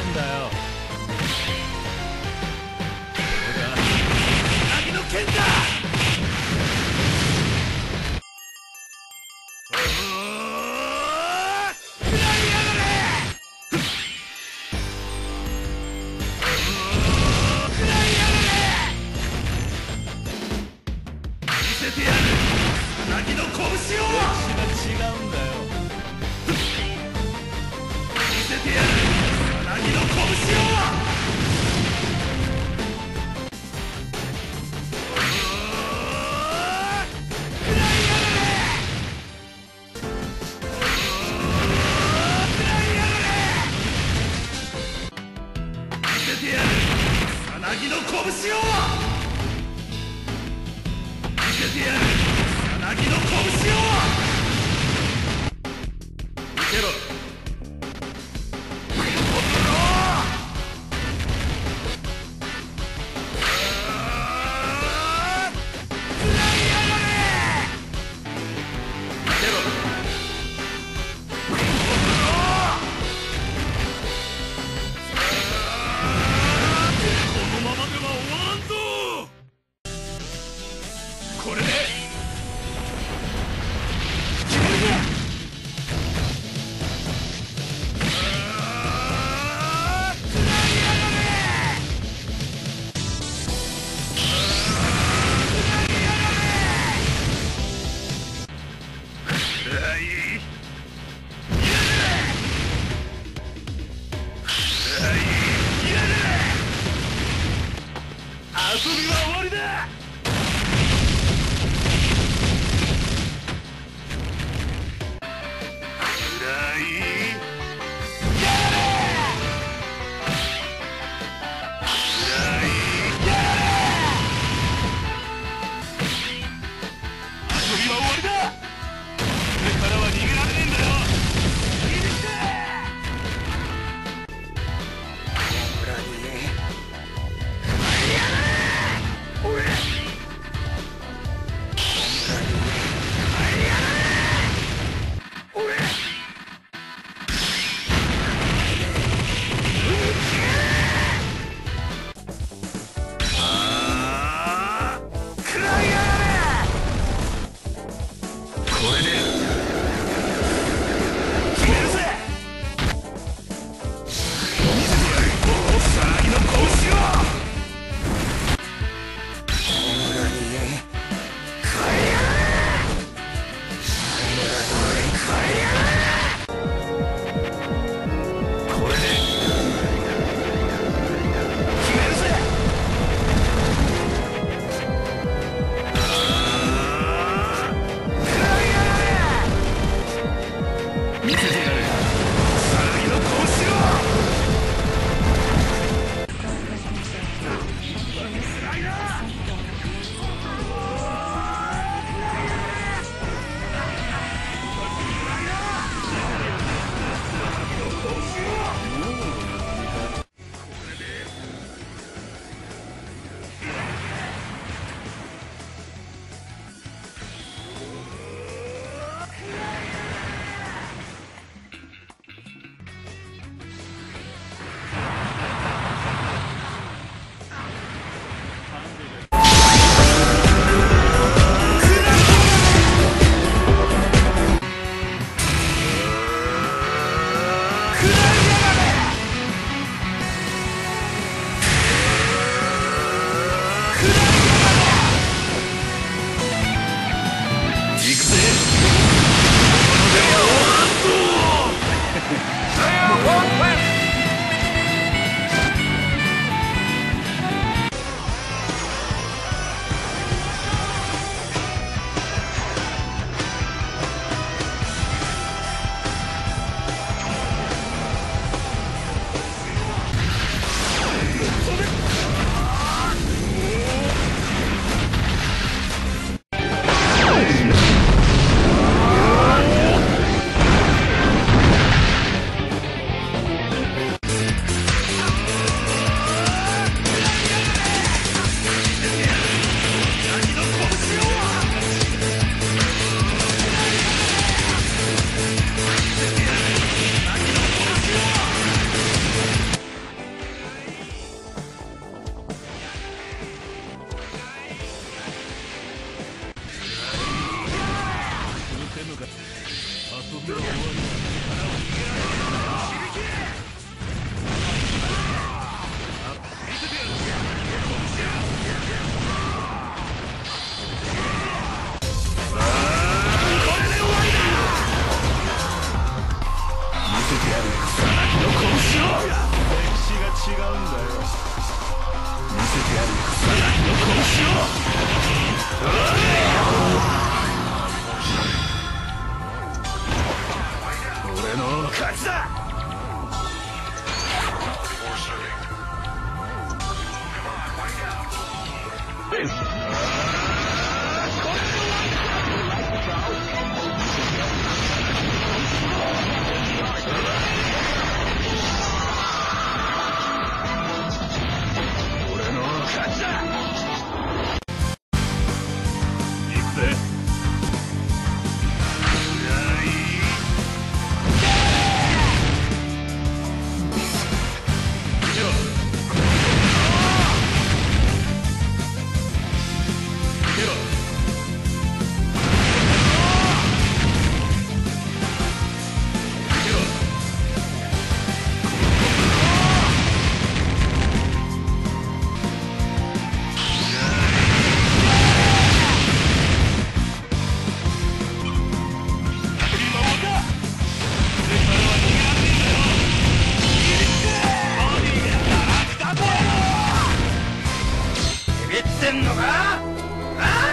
なんだよぎの拳を。受けてやる。の拳を。Ah! Ah!